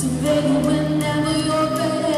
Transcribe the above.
So baby, whenever you're ready